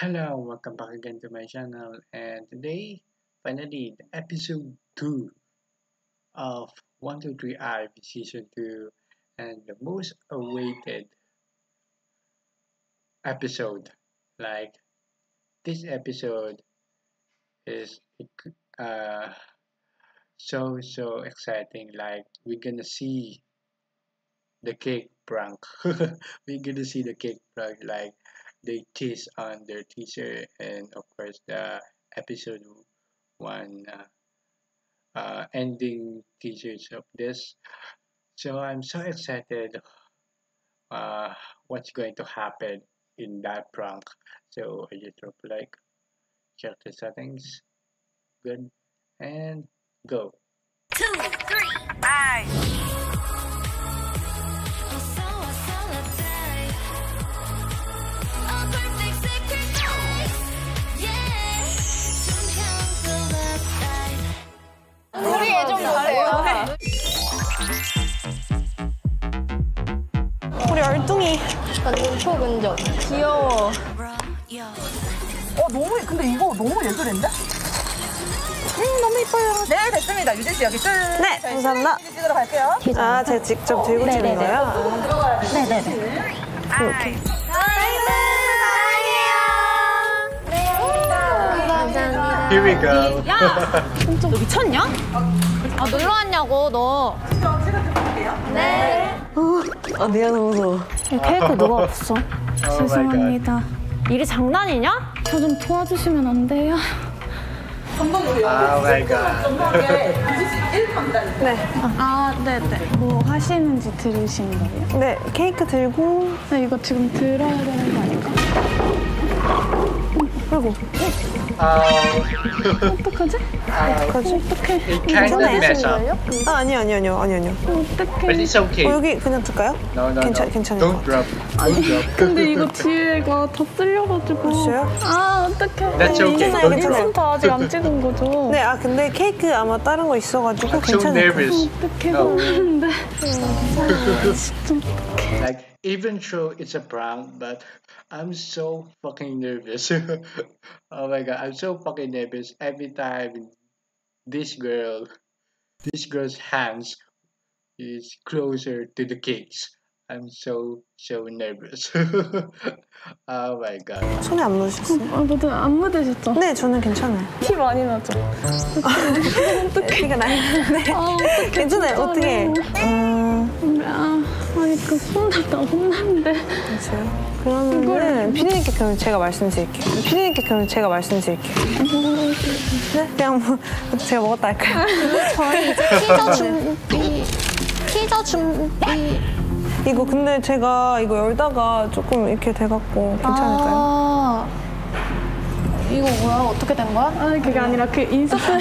Hello, welcome back again to my channel and today finally episode 2 of 123i season 2 and the most awaited episode. Like this episode is uh so so exciting. Like we're gonna see the cake prank. We're gonna see the cake prank like they tease on their teaser and of course the episode one uh, uh, ending teasers of this. So i'm so excited uh, what's going to happen in that prank. So i just drop like check the settings. Good. And go. Two, three, bye. 우리 애좀 보세요. 우리 얼뚱이 완전 초근접. 귀여워. 어 너무 근데 이거 너무 예술인데? 음 너무 이뻐요. 네 됐습니다. 유진 씨 여기 끝. 네 감사합니다 유진 찍으러 갈게요. 아 제가 직접 들고 찍는 거예요? 감사합니다. here we go 너 미쳤냐? 아 놀러 왔냐고 너. 네. 아 내가 너무 무서워 케이크 누가 없어? god 일이 장난이냐? 저 좀 도와주시면 안 돼요? oh my god 아 네 네. 뭐 하시는지 들으신 거예요? 네 케이크 들고 나 이거 지금 들어야 되는 거 아닐까? 그리고 어떡하지? 가지 어떡해. up 아 아니 아니 아니요 아니 아니요 어떡해. but it's okay 어, 여기 그냥 둘까요? no no 괜찮- no 괜찮은 don't 것 drop don't drop 근데 이거 뒤에가 다 쓸려가지고. 봤어요? 아 어떡해. That's okay. 괜찮아요, Don't 괜찮아요. 다 아직 안 찍은 거죠? 네 아 근데 케이크 아마 다른 거 있어가지고 괜찮을 nervous 어떡해. 근데 like even though it's a prank but i'm so fucking nervous oh my god i'm so fucking nervous every time this girl this girl's hands is closer to the cakes i'm so so nervous oh my god 손에 안 묻으셨어요? 아, 너도 안 묻으셨죠? 네 저는 괜찮아요 티 많이 나죠? 티가 나는데 아, 어떡해. 괜찮아요 어떻게 음 아, 아니, 그 혼났다, 혼났는데. 맞아요 그러면은 피디님께 그럼 제가 말씀드릴게요 피디님께 그럼 제가 말씀드릴게요 네? 그냥 뭐 제가 먹었다 할까요? 저희 이제 티저 준비. 티저 준비. 이거 근데 제가 이거 열다가 조금 이렇게 돼갖고 괜찮을까요? 아, 이거 뭐야? 어떻게 된 거야? 아니, 그게 아니라 그 인서트.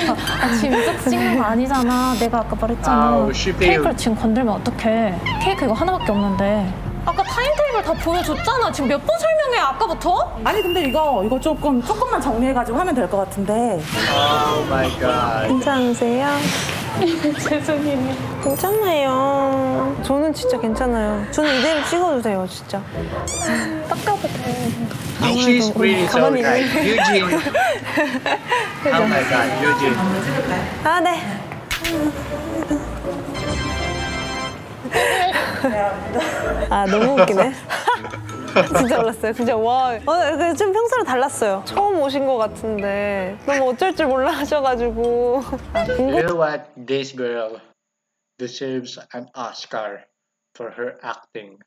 아, 지금 인서트 찍는 거 아니잖아. 내가 아까 말했잖아. 아우, 실패요. 케이크를 지금 건들면 어떡해. 케이크 이거 하나밖에 없는데. 아까 타임테이블 다 보여줬잖아. 지금 몇 번 설명해, 아까부터? 아니 근데 이거 이거 조금 조금만 정리해가지고 하면 될 것 같은데. oh my god 괜찮으세요? 죄송해요. 괜찮아요. 저는 진짜 괜찮아요. 저는 이대로 찍어주세요, 진짜. 닦아도 돼. she's really so nice eugene oh my god eugene 아, 네. 아, 너무 웃기네. 진짜 몰랐어요. 진짜 와. 어, 좀 평소랑 달랐어요. 처음 오신 것 같은데 너무 어쩔 줄 몰라 하셔가지고. 아. You know what? This girl deserves an Oscar for her acting.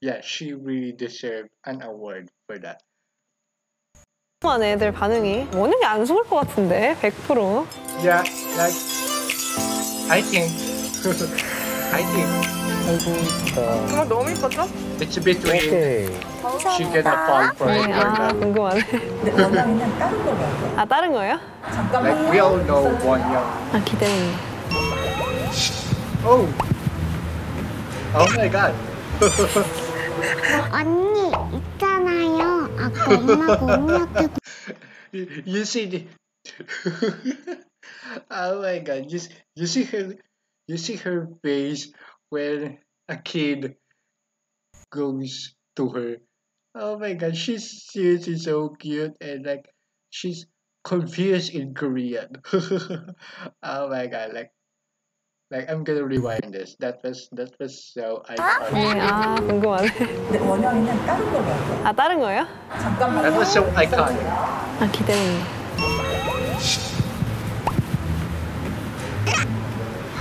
yeah, she really deserved an award for that. 한 애들 반응이 원영이 안 속을 것 같은데 100%. Yeah, like I think, I think 정말 너무 이뻤죠? it's between she gonna fall for it or 아 not. 궁금하네. 근데 원장님은 다른 거예요. 아 다른 거예요? Like we all know one young. 아 기대는. Oh, oh my god. 언니 있잖아요. 아까 엄마가 언니한테 You, you see the. oh my god! You, s- you see her, you see her face when a kid goes to her Oh my god, she's seriously so cute and like she's confused in Korean. oh my god, like like I'm gonna rewind this. That was that was so iconic. 아 궁금하네. 근데 원영이는 다른 걸로 할게요. 아 다른 거예요? 잠깐만요. That was so iconic. 아 기대된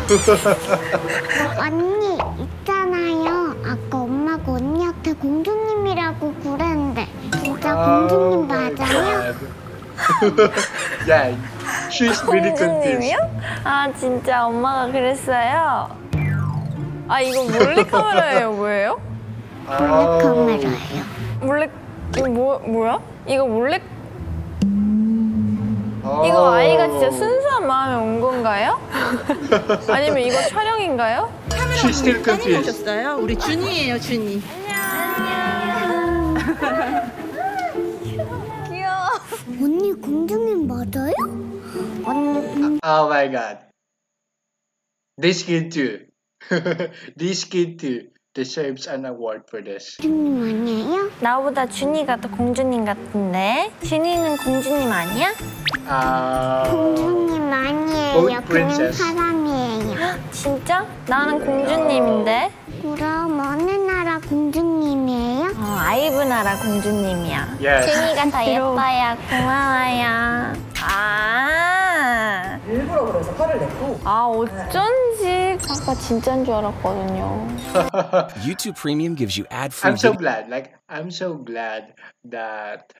언니 있잖아요. 아까 엄마가 언니한테 공주님이라고 그랬는데 진짜 공주님 맞아요? yeah, she's really confused. 아 진짜 엄마가 그랬어요? 아 이거 몰래 카메라예요 뭐예요? Oh, 카메라예요. 몰래 이거 뭐 뭐야? 이거 몰래. 이거 아이가 진짜 순수한 마음에 온 건가요? 아니면 이거 촬영인가요? She's still confused. 오셨어요? 우리 준이에요, 준이. 귀여워. 언니 공주님 맞아요? 언니 Oh my god. This kid too. this kid too deserves an award for this. 공주님 아니에요? 나보다 준이가 더 공주님 같은데 준이는 공주님 아니야? Uh, 공주님 아니에요. Both 그냥 princess. 사람이에요. 진짜? 나는 공주님인데 그럼 어느 나라 공주님이에요? 어, 아이브 나라 공주님이야 yes. 준이가 더 예뻐요 고마워요 아, 일부러 그래서 화를 냈고. 아 어쩐지 아까 진짜인 줄 알았거든요 YouTube Premium gives you ad-free I'm so video glad. Like I'm so glad that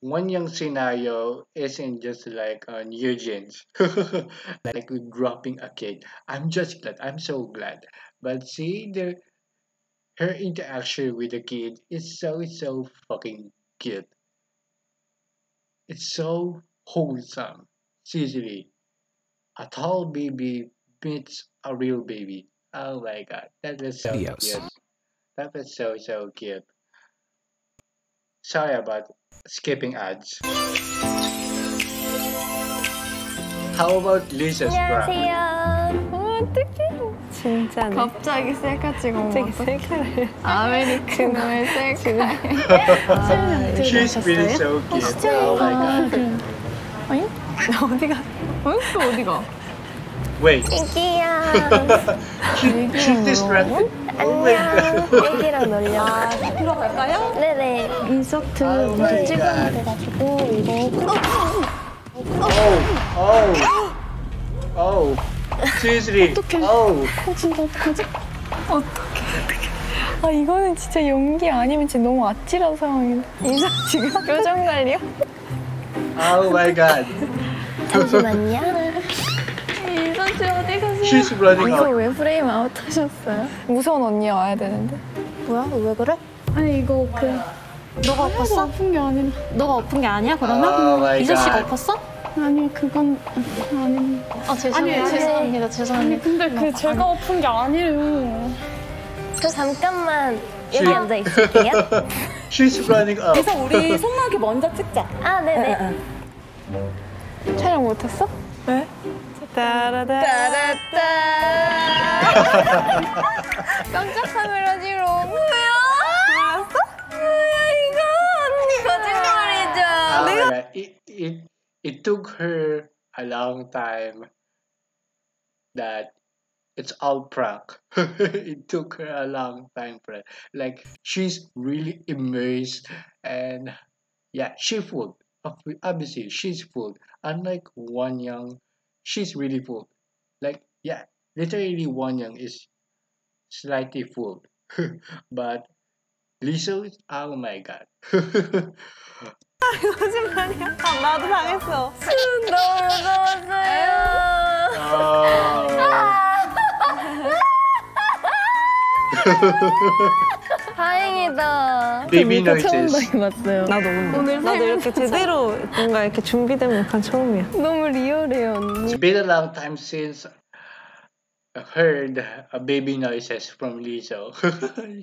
one young scenario isn't just like on Eugene's, like with dropping a kid. I'm just glad. I'm so glad. But see the her interaction with the kid is so so fucking cute. It's so wholesome. Seriously, a tall baby meets a real baby. Oh my god, that was so Videos. cute. That was so so cute. Sorry about skipping ads. How about Lisa's prank? 안녕하세요 어떡해 진짜네. 갑자기 셀카 찍어 갑자기 셀카를. 아메리카노의 셀카 She's really so cute. Oh my god. 어디가? 응? 또 어디가? Wait, 애기야 distracted. Oh. 안녕 애기랑 놀려 들어갈까요? 네네 인서트 Oh my god. 해가지고 이거 Oh, oh, oh. Seriously. Oh. 커진다 커지 아 이거는 진짜 연기 아니면 진짜 너무 아찔한 상황이다 인사 지금 표정 관리요? Oh my god. 잠시만요 인사 씨 어디 가세요? She's running 이거 out. 왜 프레임 아웃 하셨어요? 무서운 언니가 와야 되는데 뭐야 왜 그래? 아니 이거 그 너가 엎었어? 아픈 게 아니라 너가 엎은 게 아니야 Oh 그러면? my 이재 씨가 god. 엎었어? 아니 그건 아니 아 죄송해요 죄송합니다 아니 죄송합니다 근데 그 제가 엎은 게 아니에요 저 잠깐만 여기 씨. 앉아 있을게요 She's running up. 그래서 우리 속마기 먼저 찍자. 아 네네 촬영 못했어? 따라다. 깜짝 카메라 뒤로 뭐야? 몰랐어? 뭐야 이거 언니 거짓말이죠? My god. It, it, it took her a long time that it's all prank. it took her a long time for it. Like she's really immersed and yeah, she fooled. Ob- Obviously, she's fooled. Unlike One Young, she's really fooled. Like yeah, literally One Young is slightly fooled, but Lisa, is- oh my god. 거짓말이야. 아, 나도 당했어. 너무 무서웠어요 다행이다 Baby noises. 봤어요 나도 오늘 나도 이렇게 제대로 뭔가 이렇게 준비된 목한 처음이야. 너무 리얼해요 언니 It's been a long time since I heard uh, baby noises from Lizzo.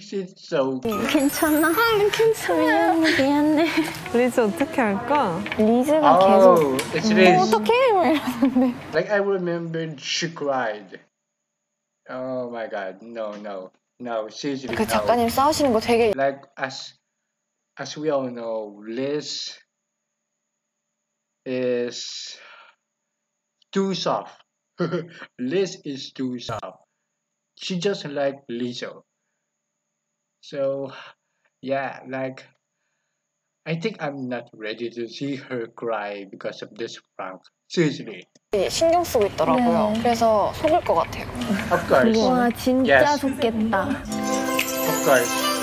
She's so cute. 괜찮아? 괜찮아 미안해 리즈 어떻게 할까? 리즈가 계속 Oh, it's Liz. 어떡해 막 이러는데 Like I remembered she cried. Oh my god, no, no. no, seriously, 그 no. 작가님 싸우시는 거 되게 Like as as we all know, Liz is too soft. Liz is too soft. She just like Lizzo. So yeah, like I think I'm not ready to see her cry because of this prank. Seriously. 신경 쓰고 있더라고요. 네. 그래서 속을 것 같아요. Of course. 와 진짜 Yes. 좋겠다. Of course.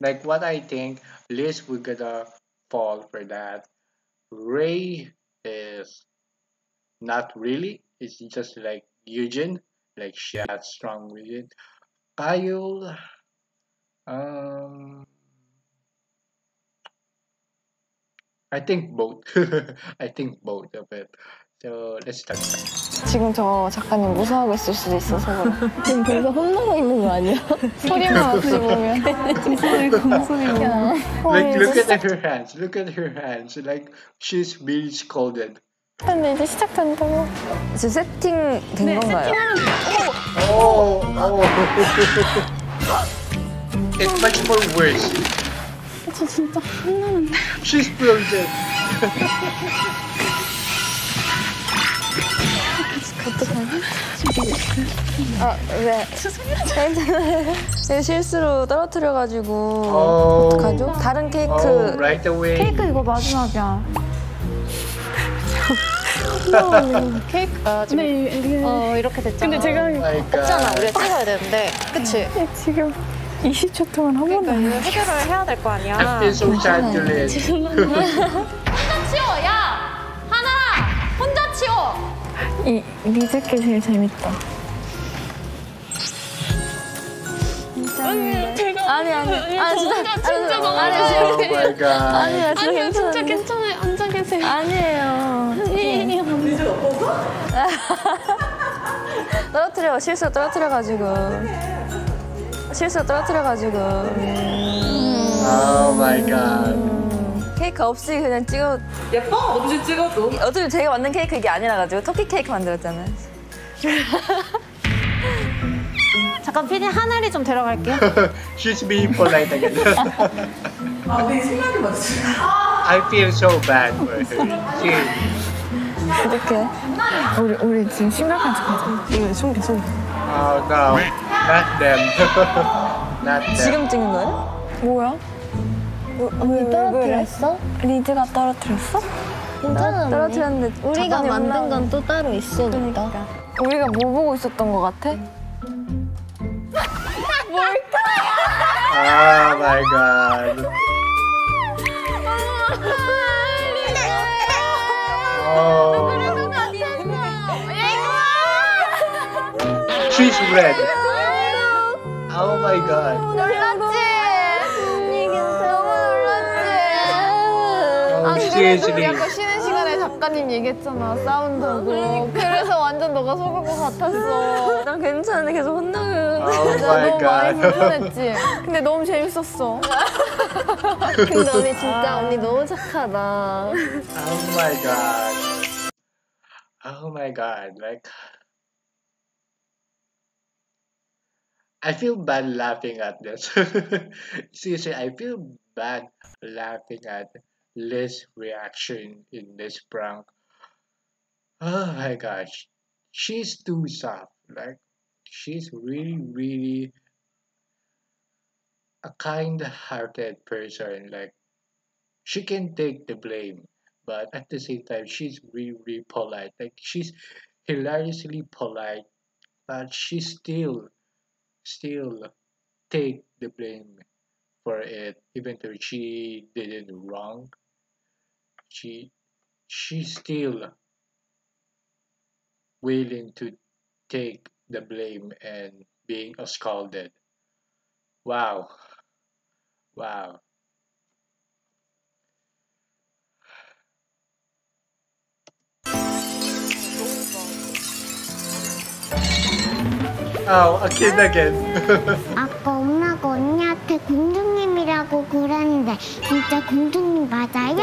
Like what I think, Liz will gonna fall for that. Ray is not really. It's just like Eugene. Like she has strong with it. Kyle, um, I think both. I think both of it. So let's start. 지금 저 작가님 무서워하고 있을 수도 있어 속으로. 지금 벌써 혼나고 있는 거 아니야? 소리만 없이 보면 목소리 공소리야. Like look at her hands. Look at her hands. Like she's being scolded. 근데 이제 시작된다고 지금 세팅 된 건가요? Oh, oh. it's much more worse. 저 진짜 혼나는데. She's frozen. 아, 왜? 괜찮아요. 제가 실수로 떨어뜨려가지고 Oh. 어떡하죠? 다른 케이크 Oh, right. 케이크 이거 마지막이야 케이크가 지금 네, 이게 어 이렇게 됐잖아 근데 제가 없잖아. 우리가 찍어야 되는데 그치? 지금 20초 동안 한 번도 그러니까 안 이거 해결을 해야 될 거 아니야. so sad to Liz. 치워 야! 하나 혼자 치워! 이 리즈께 제일 재밌다. 아니 제가 아니 아니. 아 진짜 진짜. 진짜 너무 아니. God. 아니야 진짜 아니야 진짜 괜찮아요. 앉아 계세요. 아니에요. 떨어뜨려 실수 떨어뜨려가지고 실수 떨어뜨려가지고 Oh my God. 케이크 없이 그냥 찍어 예뻐? 어디서 찍어도. 어차피 제가 만든 케이크 이게 아니라 가지고 토끼 케이크 만들었잖아요 잠깐 피디 하늘이 좀 데려갈게요 She's being polite again. 아, 근데 생각이 맞지. I feel so bad for her. 이렇게 우리 우리 지금 심각한 척 하자. 이거 숨겨 숨겨. oh no, not them. not them. 지금 찍는 거예요? 뭐야? 언니 떨어뜨렸어? 리즈가 떨어뜨렸어? 괜찮아. 떨어뜨렸는데 우리가 만든. 건 또 따로 있어. 그러니까. 우리가 뭐 보고 있었던 것 같아? Oh my God. Oh. She's red. Oh my God. 놀랐지? 너무 놀랐지? Oh, seriously. 아까 쉬는 시간에 작가님 얘기했잖아 싸운다고 그래서 완전 너가 속을 것 같았어 난 괜찮은데 계속 혼나고 Oh my 너무 많이. 불편했지? 근데 너무 재밌었어 근데 언니 진짜 언니 너무 착하다. Oh my God. Oh my God. Like, I feel bad laughing at this. Seriously, I feel bad laughing at Liz's reaction in this prank. Oh my gosh. She's too soft. Like, she's really, really a kind hearted person. Like, she can take the blame, but at the same time, she's really, really polite. Like, she's hilariously polite, but she still, still take the blame for it, even though she did it wrong. She, she's still willing to take the blame and being scalded. Wow. Wow. Oh, again, again. 아까 엄마가 언니한테 공주님이라고 그랬는데 진짜 공주님 맞아요?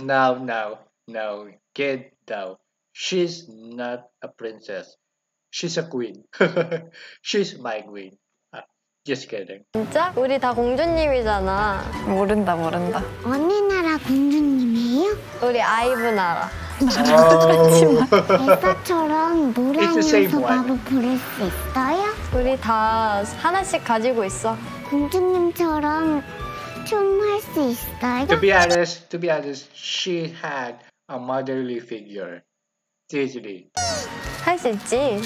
no, no, no. Kid, no. She's not a princess. she's a queen. she's my queen. Uh, just kidding. 진짜? 우리 다 공주님이잖아. 모른다 모른다. 어느 나라 공주님이에요? 우리 아이브 나라. The same 하면서 one. 바로 부를 수 있어요? 우리 다 하나씩 가지고 있어. 공주님처럼 춤 할 수 있어요? to be honest, to be honest, she had a motherly figure. Seriously. 할수 있지.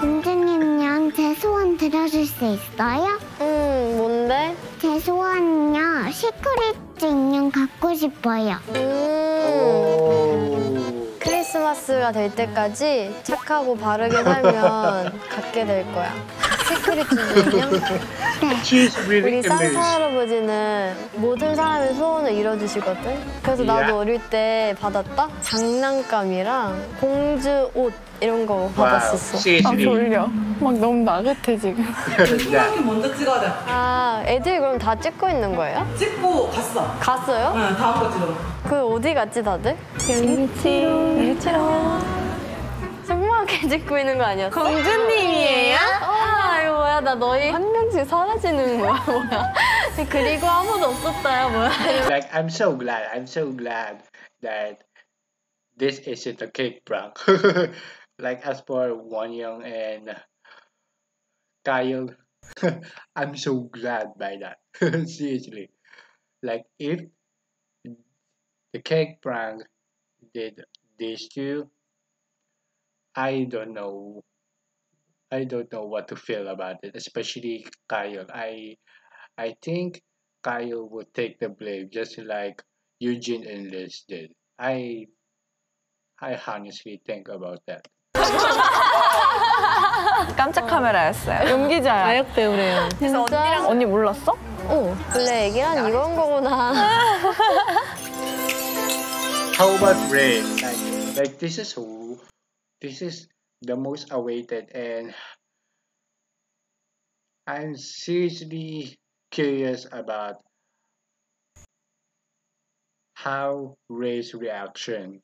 공주님요, 제 소원 들어줄 수 있어요? 음, 뭔데? 제 소원은요, 시크릿 인형 갖고 싶어요. 음. 크리스마스가 될 때까지 착하고 바르게 살면 갖게 될 거야. 시크릿 쥬 인형? She's really 우리 산타. 할아버지는 모든 사람의 소원을 이뤄주시거든. 그래서 나도 Yeah. 어릴 때 받았다. 장난감이랑 공주 옷 이런 거 Wow. 받았었어. 아. 졸려. 막 너무 나긋해 지금. yeah. 먼저 찍어야 돼. 아, 애들이 그럼 다 찍고 있는 거예요? 찍고 갔어. 갔어요? 응, 다음 거 찍어. 그 어디 갔지 다들? 승무하게 찍고 있는 거 아니었어? 공주님이에요? 아 이거 뭐야 나 너희 한 명씩 사라지는 거야 뭐야 그리고 아무도 없었다야 뭐야 like I'm so glad. I'm so glad that this isn't a cake prank. like as for Wonyoung and Kyle, I'm so glad by that. Seriously. Like if the cake prank did these two, I don't know. I don't know what to feel about it, especially Kyle. I I think Kyle would take the blame just like Eugene and Liz did. I I honestly think about that. 깜짝 카메라였어요. 연기자야. 아역 배우래요. 진짜? 언니 몰랐어? 어 원래 애기란 이런 거구나 How about Ray? Like, like this is who this is the most awaited and I'm seriously curious about how race reaction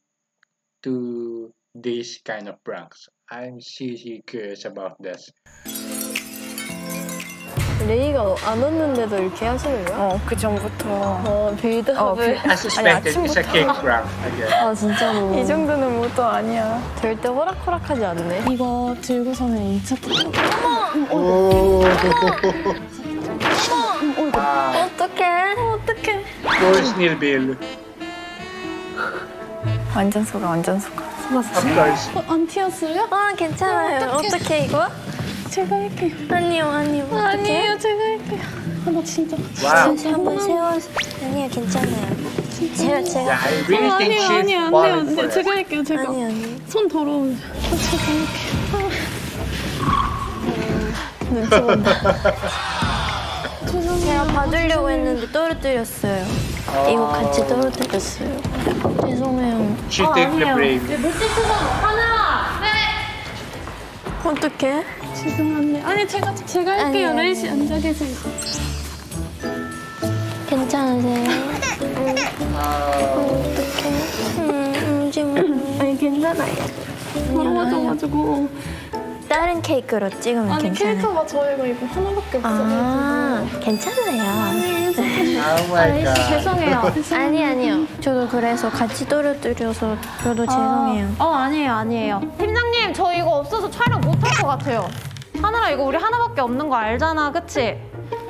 to these kind of pranks. I'm seriously curious about this. 레이가 안 왔는데도 이렇게 하시는 거야? 어, 그 전부터. 어 빌드업을 a cake prank again. 아 진짜로 이 정도는 뭐도 아니야. 절대 호락호락하지 않네 이거 들고서는 2차 Oh. wow. 어떡해 어떡해 Poor Snillbill. 완전 속아, 완전 속아. Course. 안 튀었어요? 아 괜찮아요 어떡해 이거? 제가 할게요. 아니요 아니요 아니에요, 제가 할게요. 아, 나 진짜. Wow. 한번 세워서 아니요 괜찮아요 제가 제가 Yeah, I really think 아니에요, she's 아니에요, 안 돼요, falling 안 for 돼요. it. 제가 할게요, 제가. 아니 아니 손. 아, 제가 할게요. 눈치 본다 제가 봐주려고 했는데 떨어뜨렸어요 이거 같이 떨어뜨렸어요 죄송해요 She took the blame. 어떡해? 죄송한데. 아니, 제가, 제가 할게요. 아니, 아니. 레이 씨 앉아 계세요. 괜찮으세요? 어떡해 음, 울지 마 아니 괜찮아요 더러워져가지고. 다른 케이크로 찍으면 아니, 괜찮아요 캐릭터가 저희가 이거 하나밖에 없어가지고. 아 괜찮아요 my god. 죄송해요. 아니 아니요 저도 그래서 같이 떨어뜨려서 저도 죄송해요 어 아니에요 아니에요 팀장 님 저 이거 없어서 촬영 못 할 것 같아요 하늘아 이거 우리 하나밖에 없는 거 알잖아 그치?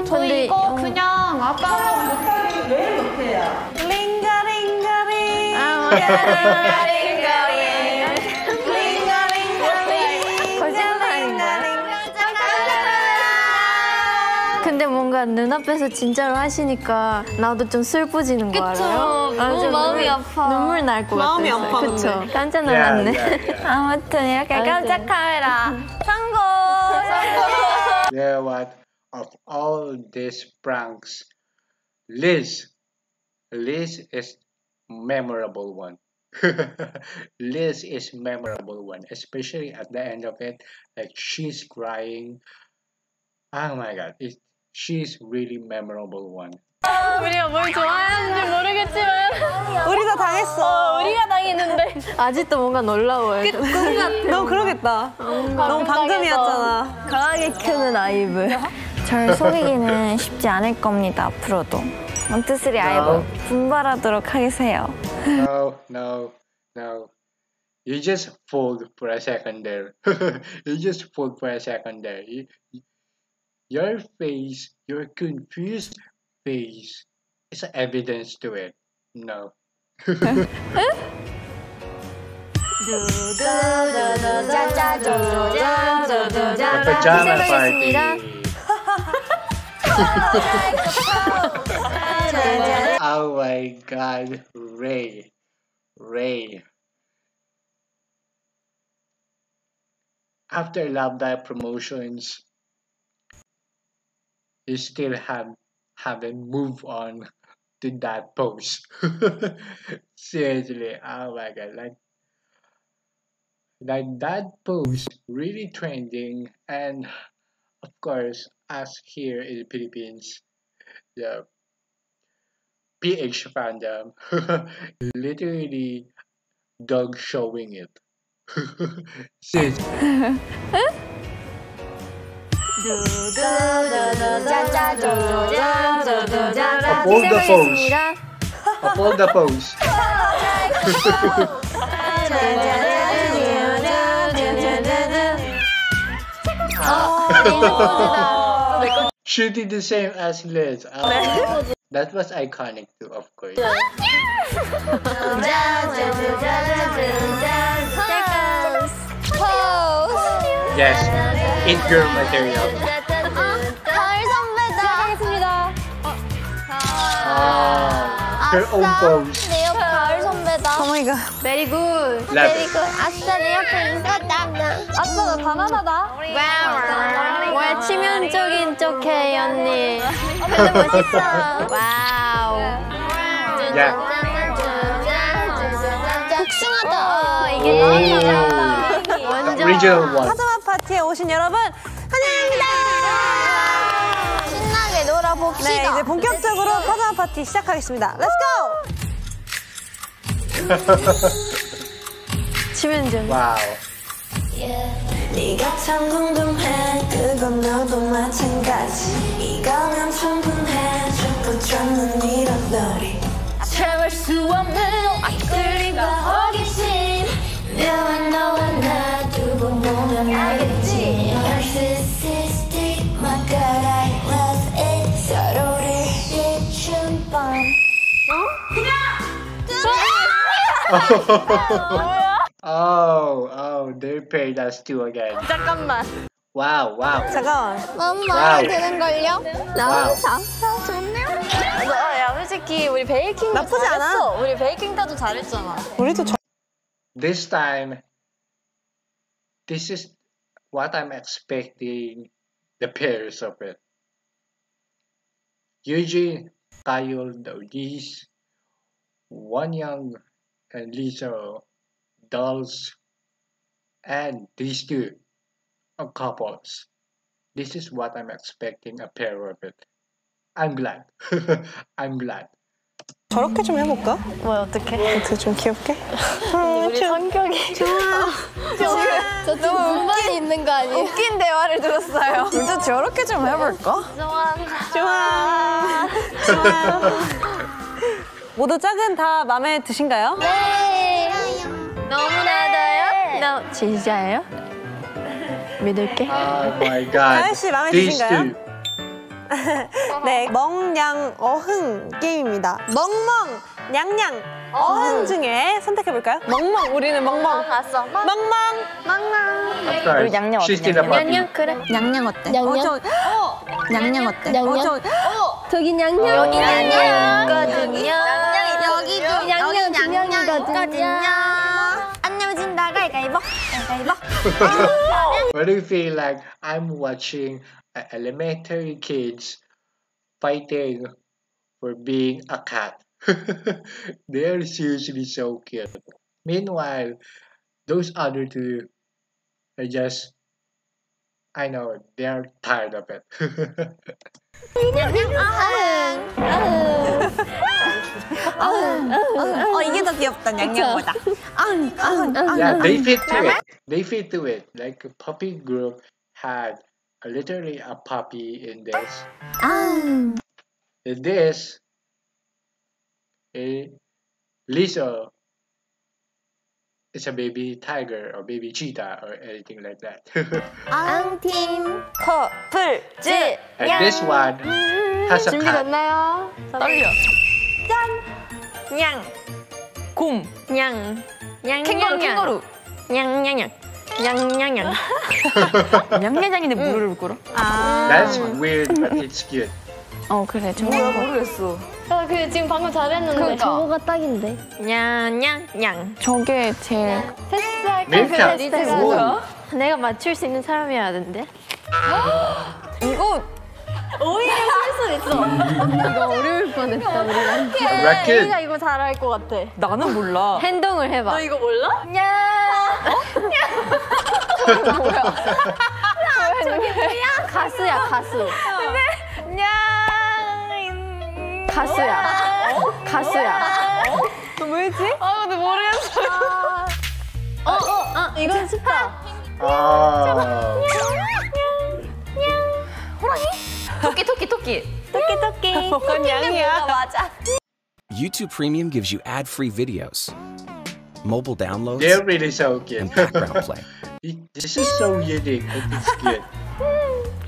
저 근데, 이거 어. 그냥 아까 매일 못해요. 링가링가링. 아, 뭔가 눈앞에서 진짜로 하시니까 나도 좀 슬퍼지는 거 알아요? 너무 마음이 아파. 눈물 날 것 같아요. 마음이 아파, 그쵸? 깜짝 놀랐네. yeah, yeah. 아무튼 이렇게 깜짝 카메라 성공! Yeah, what? Of all these pranks, Liz, Liz is memorable one. Liz is memorable one, especially at the end of it, like she's crying. Oh my god, it she's really memorable one. 우리가 뭘 좋아하는지 모르겠지만 우리 다 당했어. 우리가 당했는데 아직도 뭔가 놀라워요. 꿈 같아. 너무 그러겠다. 너무 방금이었잖아. 강하게 크는 아이브. 절 속이기는 쉽지 않을 겁니다, 앞으로도. 원투쓰리 아이브 분발하도록 하겠어요. No, no, no. You just fooled for a second there. you just fooled for a second there. You- your face, your confused face, is evidence to it. No. Pajama party. oh my god, Ray. Ray. After Love Live promotions, you still have haven't moved on to that post. Seriously, oh my god, like like that post really trending and of course us here in the Philippines the PH fandom literally dog showing it. Seriously. Uphold the pose. Uphold the pose. She did the same as Liz. Oh, that was iconic too, of course. Yes, in girl material. 가을 선배다. 하겠습니다. Her own pose. 내 옆에 가을 선배다. Oh my god. Very good. Love it. Good. 아싸 내 옆에 있었다. 아싸 나 바나나다. 와 치명적인 척해 언니. 어 근데 멋있어. Wow. Yeah. 복숭아다. 이게 오. 완전. original one. 파티에 오신 여러분 환영합니다. 신나게 놀아봅시다. 네, 이제 본격적으로 파자마 파티 시작하겠습니다. Let's go! 치명적. Wow. 네가 참 궁금해 그건 너도 마찬가지 이거면 충분해 자꾸 찾는 이런 너리 참을 수 없는 끌림과 호기심 너와 너와 나 Oh, oh, they paired us two again. 잠깐만. Wow, wow. 잠깐만. 너무 wow. 마음에 드는걸요? Wow. 너무 좋다. 좋네요. 야, 솔직히 우리 베이킹도 나쁘지 않아. 잘했어. 우리 베이킹 때도 잘했잖아. 우리도 저... This time, this is what I'm expecting the pairs of it. Yujin, Gaeul, Dodis, One Young, Lisa, dolls, and these two are couples. This is what I'm expecting a pair of it. I'm glad. I'm glad. 저렇게 좀 해볼까? 뭐야, 어떡해? 어떻게 좀 귀엽게? 우리 성격이. 좋아. 저 지금 불만이 있는 거 아니에요? 웃긴 대화를 들었어요. 우리도 저렇게 좀 해볼까? 좋아. 좋아. 좋아. 모두 짝은 다 마음에 드신가요? 네. 너무나도요? 너 진짜예요? 믿을게. Oh my god. 가연 씨 마음에 드신가요? 네, 멍냥 어흥 게임입니다. 멍멍, 냥냥, 어흥 중에 선택해볼까요? 멍멍, 우리는 멍멍. 봤어. 멍멍. Of course. 양념 She's 어때. 냥냥 그래. 냥냥 어때? 냥냥? 어, 저, 냥냥 어때? 냥냥? 어, 저, 저기 냥냥. 여기 냥냥이거든요. 여기도 냥냥 두 명이거든요. 안 내면 진다 가위가위보 가위가위보 What do you feel like I'm watching uh, elementary kids fighting for being a cat? They're seriously so cute. Meanwhile, those other two are just, I know, they're tired of it. 어 이게 더 귀엽다 냥냥보다. Yeah, they fit to it. They fit to it. Like a puppy group had a, literally a puppy in this. In this, a Lisa is a baby tiger or baby cheetah or anything like that. 앙팀 커플즈. and this one has a cat. 준비됐나요? 떨려. 냥. 곰. 냥. 냥. 캥거루 캥거루. 냥 냥 냥. 냥 냥 냥. 냥냥냥인데 무릎을 꿇어? That's weird, but it's cute. 어 그래 뭐야 모르겠어. 아, 그 지금 방금 잘했는데. 그러니까. 저거가 딱인데. 냥냥냥. 저게 제일 패스할까? 밀카. 패스해서. 내가 맞출 수 있는 사람이어야 되는데. 이거 오히려 쓸수 있어. 이거 어려울 뻔했다 우리랑. Raccoon. 얘가 이거 잘할 것 같아. 나는 몰라. 행동을 해봐. 너 이거 몰라? 가수야 가수. 냥. 가수야. 가수야. 뭐였지? 아 근데 모르겠어. 어, 어, 아, 이건 스파. Oh. 토끼 토끼 토끼. 토끼 토끼. 뭐가 냥이야? 맞아. YouTube Premium gives you ad free videos, mobile downloads, They're really so cute. and background play. this is so unique, but it's cute.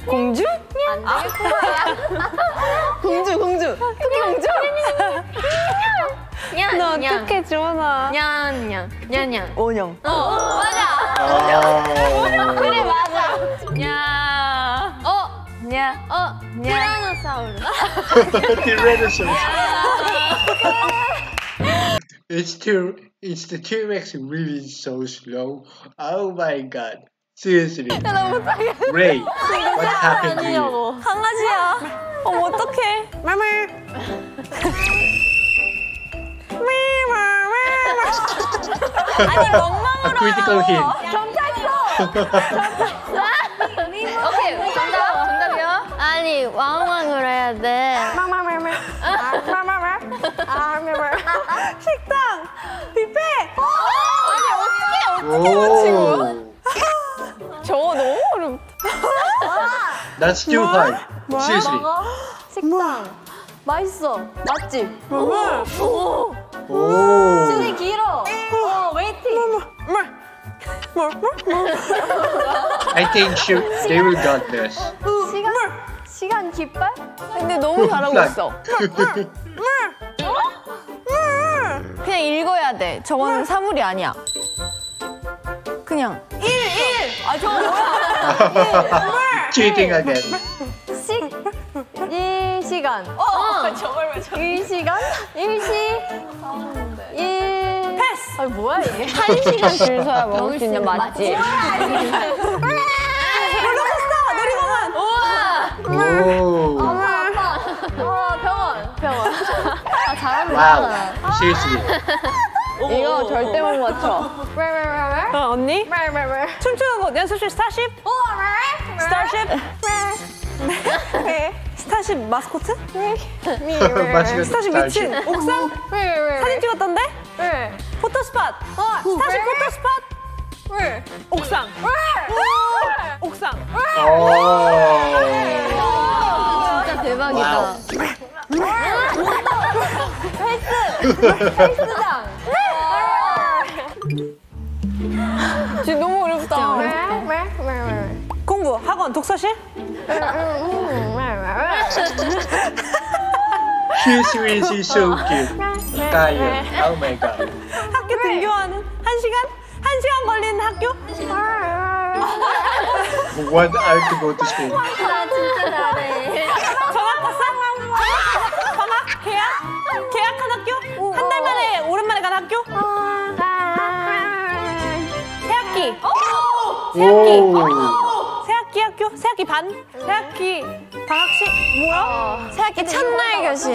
공주? 공주 공주. 토끼 공주. 냥, 나 냥. 어떡해 주원아. 냥, 냥, 냥, 냥. 원영. 어, 어, 맞아. Oh. 그래, 맞아. 냥. 어, 냥. 어, 티라노사우루스. Tyrannosaurus. it's too. It's the T Rex really so slow. Oh my god. Seriously. Ray, what happened to you? 강아지야. 어머 어떡해. 마마. 아니 A 멍멍으로. critical hint. 오케이, 정답, 정답이요? 아니, 왕왕으로 해야 돼. 식당. 뷔페. Oh, 저거 너무 어렵다. that's too hard. Seriously. 식당. 맛있어. 맛집. 오. Oh. 줄이 길어. 어, 웨이팅. I think she, they will got this. 시간, 시간 깃발? 근데 너무 잘하고 있어. 그냥 읽어야 돼. 저거는 사물이 아니야. 그냥 1, 1. 아 저거 뭐야? Cheating again. 식, 일시간. 어, 저걸 왜 저? 일 시간? 일 시. 일. 패스. 아, 뭐야, 이게? 한 시간 줄 서야 먹을 수 있는 맛집. 놀이공원. Oh. 어, 병원. 병원. 아, 잘하는 Wow. Seriously. 이거 절대 못 맞춰. 왜, 왜, 왜, 왜? 어, 언니? 왜, 왜, 왜? 춤추는 거 연습 실 스타쉽? 오, 왜? 스타쉽? 네. 스타쉽 마스코트? 스타쉽. 미친 옥상? 왜, 왜, 왜? 사진 찍었던데? 왜? photo spot. 스타쉽 photo spot. 왜? 옥상. 옥상. Oh. 진짜 대박이다. 지금 독서실? She's really so cute. Tayo. Oh my god. 학교 등교하는 한 시간? 한 시간 걸리는 학교? One hour to go to school. 나 진짜 잘해. 전학 갔어? 방학? 계약? 계약한 학교? 한 달 만에 오랜만에 간 학교? 새학기. Oh. 새학기 학교? 새학기 반? 새학기 방학식? 뭐야? 새학기 첫날 교실.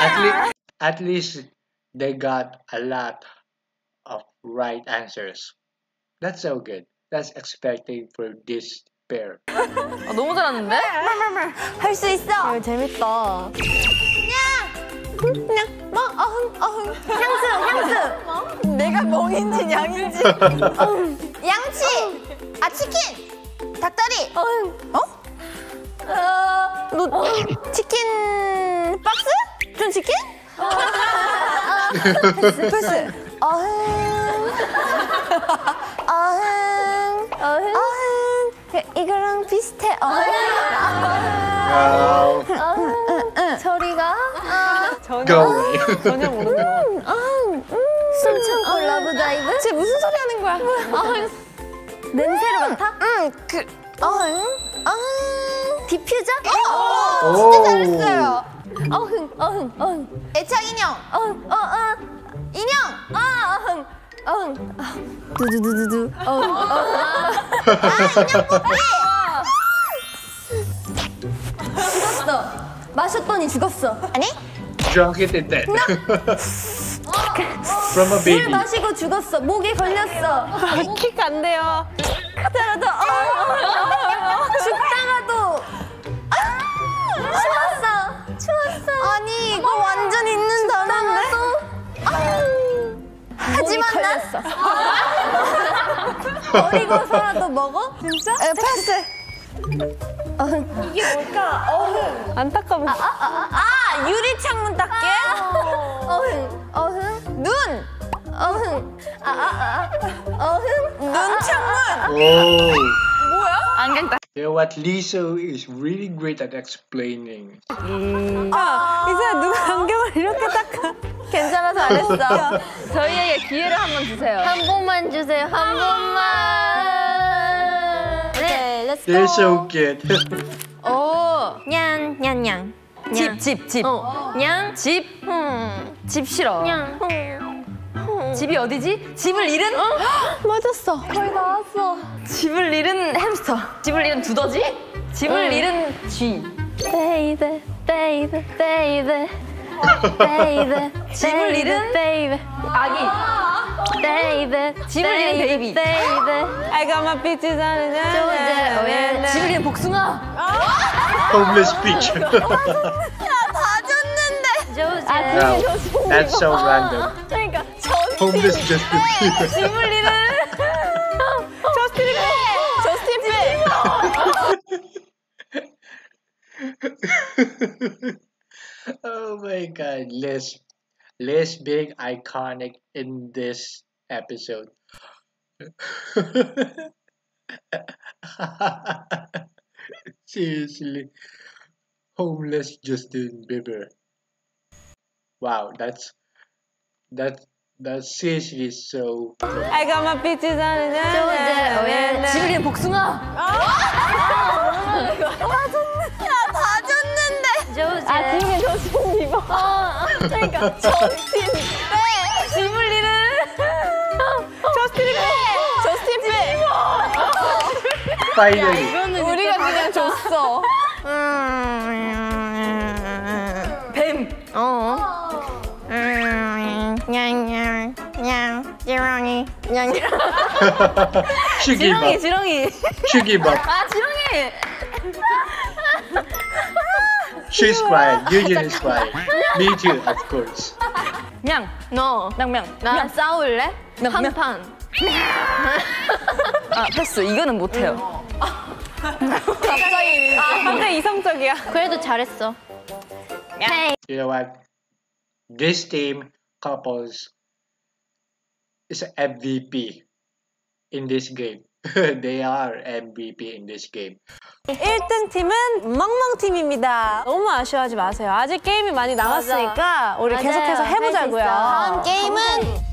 At least, at least they got a lot of right answers. That's so good. That's expecting for this bear. 아, 너무 잘하는데? 할 수 있어. 이거 재밌다. 그냥 뭐 어흥 어흥 향수, 향수. 내가 멍인지 양인지 양치. 아 치킨. 닭다리. 어? 어? 너 치킨 박스? 전 치킨? 패스. 어흥. 어흥. 어흥. 어흥. 그, 이거랑 비슷해. 어흥. 어흥. 소리가. 어. Go away. 전혀 모르는 거 숨 참고 Love Dive? 쟤 무슨 소리 하는 거야 어흥. 냄새를 맡아? 응. 그. 어흥. 어흥. 디퓨저? 어. Oh. 잘했어요. 어흥, 어흥, 어흥. 애착 인형. 어흥, 어, 어. 인형. 어, 어흥, 어흥. 아, 두두두두두. 어흥, 어흥. 아, 인형 뽑기. 죽었어. 마셨더니 죽었어. 아니? Drunk it and dead. From a 물 baby. 마시고 죽었어. 목에 걸렸어. 킥 안 돼요 그때라도 어, 어, 어. 죽다가도 아, 추웠어. 추웠어. 아니 이거 완전 있는 단어인데. 하지만 난 버리고서라도 먹어? 진짜? 에, 패스. 어흥. 이게 뭘까? 어흥. 안타까워 아 유리 창문 닦게? 어흥. 어흥. 눈. 어흥. 아, 아, 아. 어흥. 눈 창문. Oh. 안경 딱. You know what? Lisa is really great at explaining. 아 이제 누가 안경을 이렇게 닦아 괜찮아 잘했어. 저희에게 기회를 한번 주세요. 한 번만 주세요. 한 번만. 네, Let's go. They're so good. 오. 냥, 냥, 냥. 집, 집, 집. 어, 냥. 집. 흠. 집 싫어. 냥. 집이 어디지? 집을 잃은? 맞았어. 거의 나왔어. 집을 잃은 햄스터. 집을 잃은 두더지? 집을 잃은 쥐. Baby, baby, baby. Baby. 집을 잃은 baby. 아기. Baby. 집을 잃은 baby. Baby. I got my bitches on it 조제, 집을 잃은 복숭아. Homeless peach. 다 줬는데. 조제. wow. That's so random. 그러니까 Homeless Justin Bieber. 집을 잃은 저스틴 베. 저스틴 베. oh my god, Liz. Liz being iconic in this episode. Seriously. Homeless Justin Bieber. Wow, that's that's that's seriously so I got my bitches on it 조제. 집을 잃은 복숭아. 다 줬는데. 조제. 아 지금 저스틴 비버 어, 그러니까 저스틴 베. 집을 잃은 저스틴 비버 저스틴 베. finally 우리가 그냥 줬어. 뱀. 냥 gave 지렁이. 지렁이. Up. 아, 지렁이. She's crying. Eugene is crying. Me too, of course. 냥. 너 냥냥. 나랑 싸울래? 명, 명. 한판 아, 패스. 이거는 못해요. 갑자기 굉장히 이성적이야 그래도 잘했어 헤이 You know what? This team couples is MVP in this game. they are MVP in this game. 1등 팀은 멍멍팀입니다 너무 아쉬워하지 마세요 아직 게임이 많이 남았으니까 우리 맞아요. 계속해서 할수 해보자고요 있어. 다음 게임은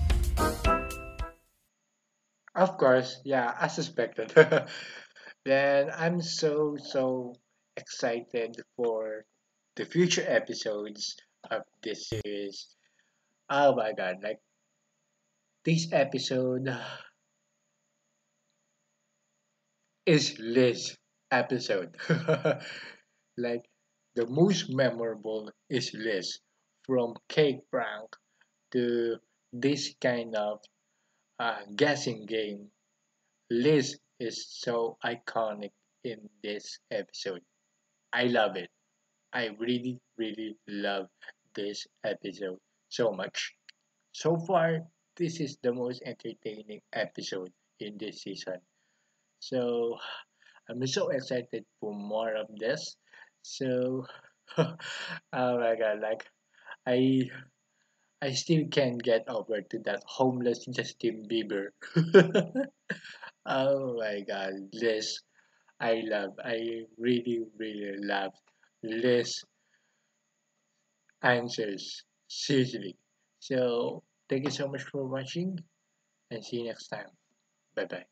Of course, yeah, I suspected. then I'm so so excited for the future episodes of this series. Oh my god, like this episode is Liz episode. like the most memorable is Liz from cake prank to this kind of uh, guessing game. Liz is so iconic in this episode. I love it. I really, really love this episode so much. So far, this is the most entertaining episode in this season. So, I'm so excited for more of this. So, oh my god, like, I I still can't get over to that homeless Justin Bieber. oh my god, Liz. I love, I really, really love Liz answers. Seriously. So, thank you so much for watching and see you next time. Bye bye.